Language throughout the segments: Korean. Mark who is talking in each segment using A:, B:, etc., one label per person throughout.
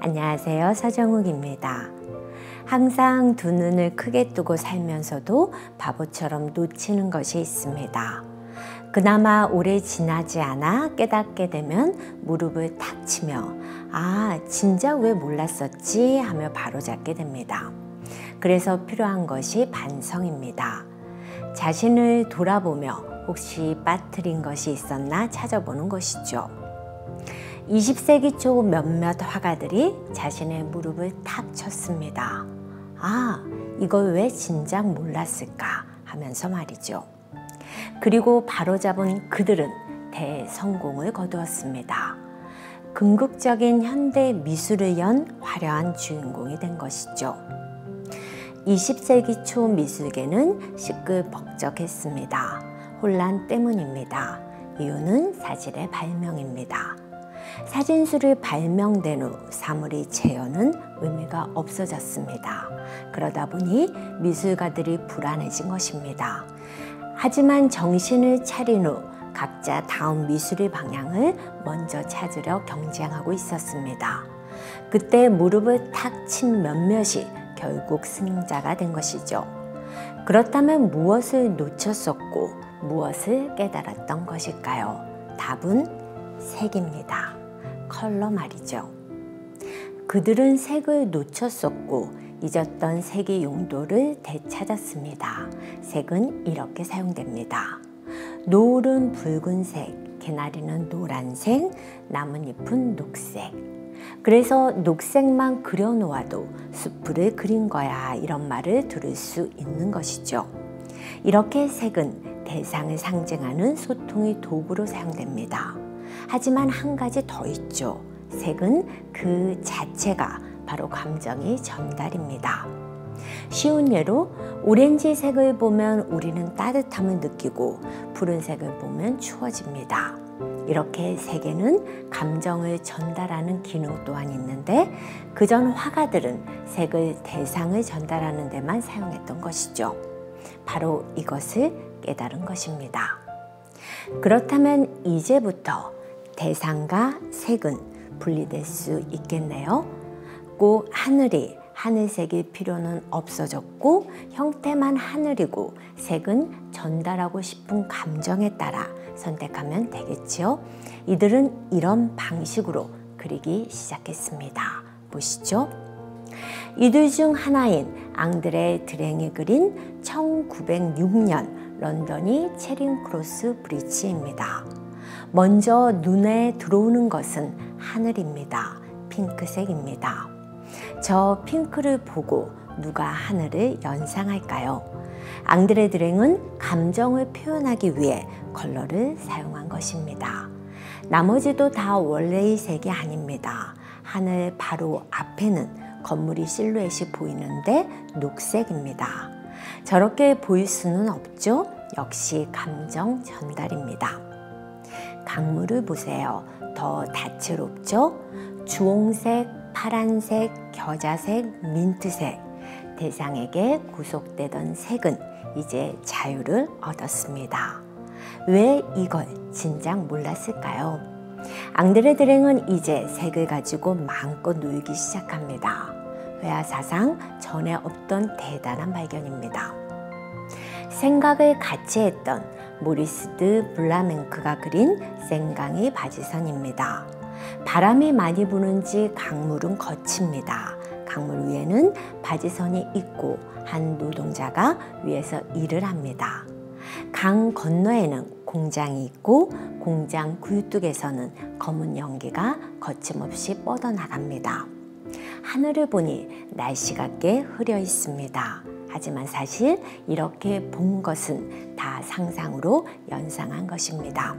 A: 안녕하세요. 서정욱입니다. 항상 두 눈을 크게 뜨고 살면서도 바보처럼 놓치는 것이 있습니다. 그나마 오래 지나지 않아 깨닫게 되면 무릎을 탁 치며 아, 진짜 왜 몰랐었지 하며 바로잡게 됩니다. 그래서 필요한 것이 반성입니다. 자신을 돌아보며 혹시 빠뜨린 것이 있었나 찾아보는 것이죠. 20세기 초 몇몇 화가들이 자신의 무릎을 탁 쳤습니다. 아, 이걸 왜 진작 몰랐을까 하면서 말이죠. 그리고 바로잡은 그들은 대성공을 거두었습니다. 궁극적인 현대 미술을 연 화려한 주인공이 된 것이죠. 20세기 초 미술계는 시끌벅적했습니다. 혼란 때문입니다. 이유는 사실의 발명입니다. 사진술이 발명된 후 사물의 재현은 의미가 없어졌습니다. 그러다 보니 미술가들이 불안해진 것입니다. 하지만 정신을 차린 후 각자 다음 미술의 방향을 먼저 찾으려 경쟁하고 있었습니다. 그때 무릎을 탁 친 몇몇이 결국 승자가 된 것이죠. 그렇다면 무엇을 놓쳤었고 무엇을 깨달았던 것일까요? 답은 색입니다. 컬러 말이죠. 그들은 색을 놓쳤었고 잊었던 색의 용도를 되찾았습니다. 색은 이렇게 사용됩니다. 노을은 붉은색, 개나리는 노란색, 나뭇잎은 녹색. 그래서 녹색만 그려놓아도 숲을 그린 거야 이런 말을 들을 수 있는 것이죠. 이렇게 색은 대상을 상징하는 소통의 도구로 사용됩니다. 하지만 한 가지 더 있죠. 색은 그 자체가 바로 감정의 전달입니다. 쉬운 예로 오렌지색을 보면 우리는 따뜻함을 느끼고 푸른색을 보면 추워집니다. 이렇게 색에는 감정을 전달하는 기능 또한 있는데 그전 화가들은 색을 대상을 전달하는 데만 사용했던 것이죠. 바로 이것을 깨달은 것입니다. 그렇다면 이제부터 대상과 색은 분리될 수 있겠네요. 꼭 하늘이 하늘색일 필요는 없어졌고 형태만 하늘이고 색은 전달하고 싶은 감정에 따라 선택하면 되겠지요. 이들은 이런 방식으로 그리기 시작했습니다. 보시죠. 이들 중 하나인 앙드레 드랭이 그린 1906년 런던의 채링 크로스 브리지입니다. 먼저 눈에 들어오는 것은 하늘입니다. 핑크색입니다. 저 핑크를 보고 누가 하늘을 연상할까요? 앙드레 드랭은 감정을 표현하기 위해 컬러를 사용한 것입니다. 나머지도 다 원래의 색이 아닙니다. 하늘 바로 앞에는 건물이 실루엣이 보이는데 녹색입니다. 저렇게 보일 수는 없죠? 역시 감정 전달입니다. 강물을 보세요. 더 다채롭죠? 주홍색, 파란색, 겨자색, 민트색. 대상에게 구속되던 색은 이제 자유를 얻었습니다. 왜 이걸 진작 몰랐을까요? 앙드레 드랭은 이제 색을 가지고 마음껏 놀기 시작합니다. 회화 사상 전에 없던 대단한 발견입니다. 생각을 같이 했던 모리스 드 블라멘크가 그린 생강이 바지선입니다. 바람이 많이 부는지 강물은 거칩니다. 강물 위에는 바지선이 있고 한 노동자가 위에서 일을 합니다. 강 건너에는 공장이 있고 공장 굴뚝에서는 검은 연기가 거침없이 뻗어나갑니다. 하늘을 보니 날씨가 꽤 흐려 있습니다. 하지만 사실 이렇게 본 것은 다 상상으로 연상한 것입니다.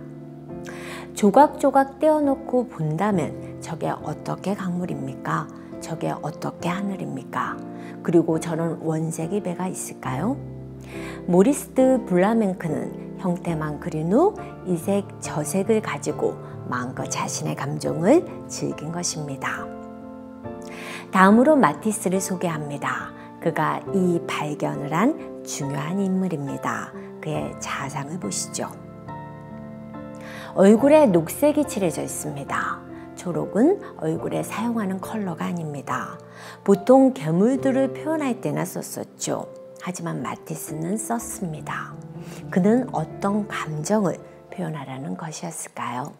A: 조각조각 떼어놓고 본다면 저게 어떻게 강물입니까? 저게 어떻게 하늘입니까? 그리고 저는 원색의 배가 있을까요? 모리스트 블라멘크는 형태만 그린 후 이색 저색을 가지고 마음껏 자신의 감정을 즐긴 것입니다. 다음으로 마티스를 소개합니다. 그가 이 발견을 한 중요한 인물입니다. 그의 자상을 보시죠. 얼굴에 녹색이 칠해져 있습니다. 초록은 얼굴에 사용하는 컬러가 아닙니다. 보통 괴물들을 표현할 때나 썼었죠. 하지만 마티스는 썼습니다. 그는 어떤 감정을 표현하라는 것이었을까요?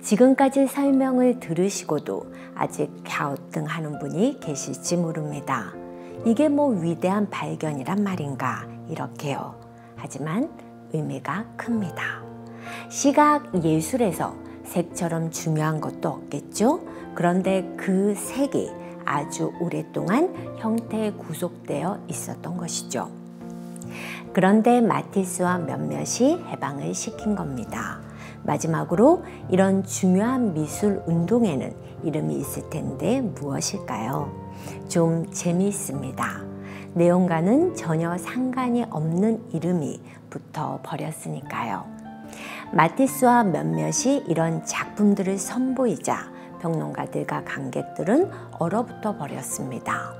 A: 지금까지 설명을 들으시고도 아직 갸우뚱하는 분이 계실지 모릅니다. 이게 뭐 위대한 발견이란 말인가 이렇게요. 하지만 의미가 큽니다. 시각 예술에서 색처럼 중요한 것도 없겠죠? 그런데 그 색이 아주 오랫동안 형태에 구속되어 있었던 것이죠. 그런데 마티스와 몇몇이 해방을 시킨 겁니다. 마지막으로 이런 중요한 미술 운동에는 이름이 있을 텐데 무엇일까요? 좀 재미있습니다. 내용과는 전혀 상관이 없는 이름이 붙어 버렸으니까요. 마티스와 몇몇이 이런 작품들을 선보이자 평론가들과 관객들은 얼어붙어 버렸습니다.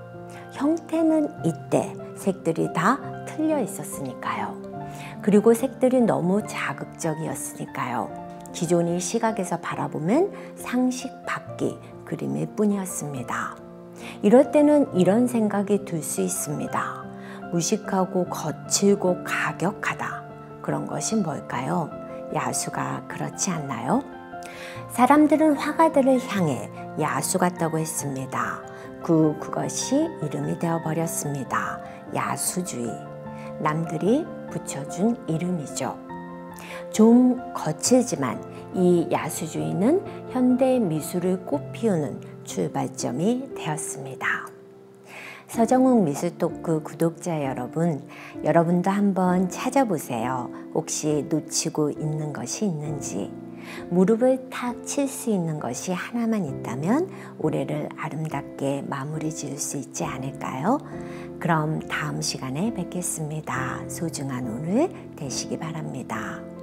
A: 형태는 이때 색들이 다 틀려 있었으니까요. 그리고 색들이 너무 자극적이었으니까요. 기존의 시각에서 바라보면 상식 밖의 그림일 뿐이었습니다. 이럴 때는 이런 생각이 들 수 있습니다. 무식하고 거칠고 가격하다. 그런 것이 뭘까요? 야수가 그렇지 않나요? 사람들은 화가들을 향해 야수 같다고 했습니다. 그 그것이 이름이 되어 버렸습니다. 야수주의. 남들이 붙여준 이름이죠. 좀 거칠지만 이 야수주의는 현대 미술을 꽃피우는 출발점이 되었습니다. 서정욱 미술토크 구독자 여러분, 여러분도 한번 찾아보세요. 혹시 놓치고 있는 것이 있는지. 무릎을 탁 칠 수 있는 것이 하나만 있다면 올해를 아름답게 마무리 지을 수 있지 않을까요? 그럼 다음 시간에 뵙겠습니다. 소중한 오늘 되시기 바랍니다.